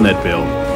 net bill.